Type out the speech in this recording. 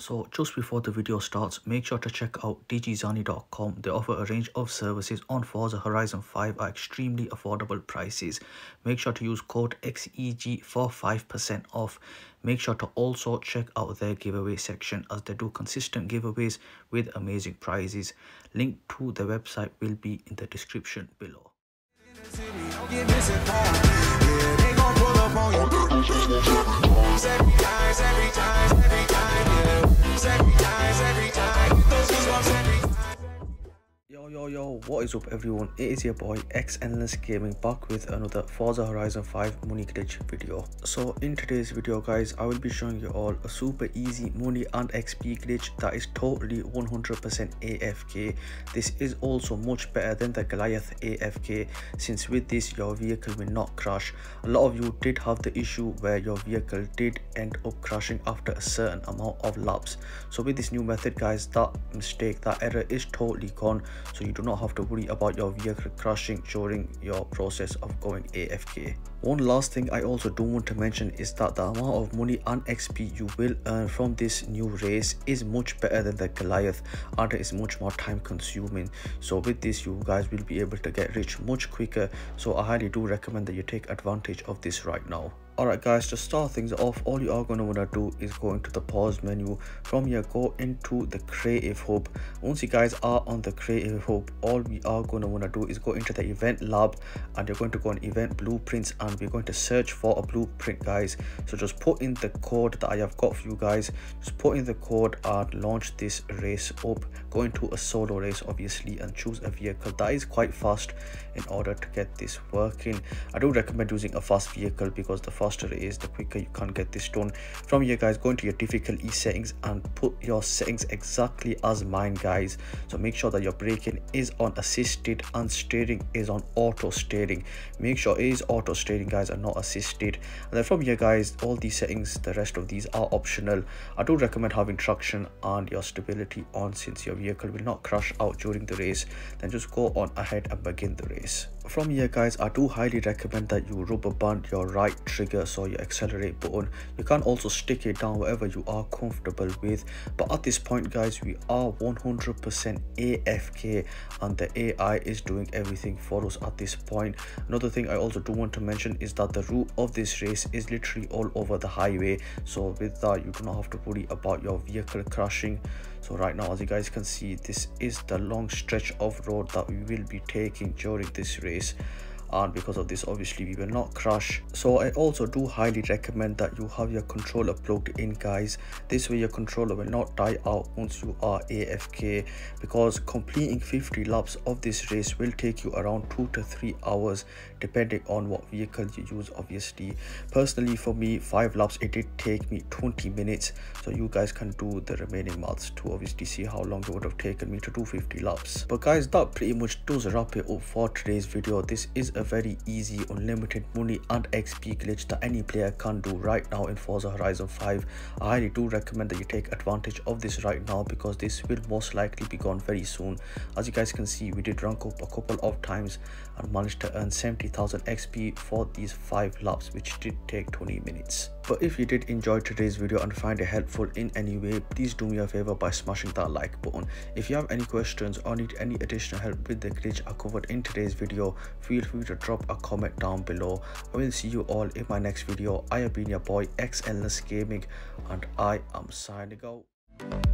So just before the video starts, make sure to check out digizani.com. They offer a range of services on Forza Horizon 5 at extremely affordable prices. Make sure to use code XEG for 5% off. Make sure to also check out their giveaway section as they do consistent giveaways with amazing prizes. Link to the website will be in the description below. Yo yo what is up everyone? It is your boy x endless gaming back with another forza horizon 5 money glitch video. So in today's video guys i will be showing you all a super easy money and xp glitch that is totally 100 percent afk this is also much better than the goliath afk since with this your vehicle will not crash. A lot of you did have the issue where your vehicle did end up crashing after a certain amount of laps. So with this new method guys that mistake that error is totally gone you do not have to worry about your vehicle crashing during your process of going AFK. One last thing I also do want to mention is that the amount of money and XP you will earn from this new race is much better than the Goliath and it is much more time consuming. So with this you guys will be able to get rich much quicker so I highly do recommend that you take advantage of this right now. Alright guys, to start things off, all you are going to want to do is go into the pause menu. From here, go into the creative hub. Once you guys are on the creative hub, all we are going to want to do is go into the event lab and you're going to go on event blueprints and we're going to search for a blueprint guys. So just put in the code that I have got for you guys. Just put in the code and launch this race up. Go into a solo race obviously and choose a vehicle that is quite fast in order to get this working. I do recommend using a fast vehicle because the fast faster it is the quicker you can get this done from here guys. Go into your difficulty settings and put your settings exactly as mine guys. So make sure that your braking is on assisted and steering is on auto steering. Make sure it is auto steering guys and not assisted. And then from here guys all these settings the rest of these are optional. I do recommend having traction and your stability on since your vehicle will not crash out during the race. Then just go on ahead and begin the race from here guys i do highly recommend that you rubber band your right trigger so your accelerate button. You can also stick it down wherever you are comfortable with. But at this point guys we are 100 percent afk and the ai is doing everything for us at this point. Another thing i also do want to mention is that the route of this race is literally all over the highway. So with that you do not have to worry about your vehicle crashing. So right now as you guys can see this is the long stretch of road that we will be taking during this race series and because of this obviously we will not crash so i also do highly recommend that you have your controller plugged in guys. This way your controller will not die out once you are afk because completing 50 laps of this race will take you around two to three hours depending on what vehicle you use obviously. Personally for me five laps it did take me 20 minutes. So you guys can do the remaining maths to obviously see how long it would have taken me to do 50 laps. But guys that pretty much does wrap it up for today's video. This is a very easy unlimited money and xp glitch that any player can do right now in forza horizon 5 i highly do recommend that you take advantage of this right now because this will most likely be gone very soon. As you guys can see we did rank up a couple of times and managed to earn 70,000 xp for these five laps which did take 20 minutes but if you did enjoy today's video and find it helpful in any way please do me a favor by smashing that like button. If you have any questions or need any additional help with the glitch i covered in today's video feel free to drop a comment down below. I will see you all in my next video. I have been your boy x endless gaming and i am signing out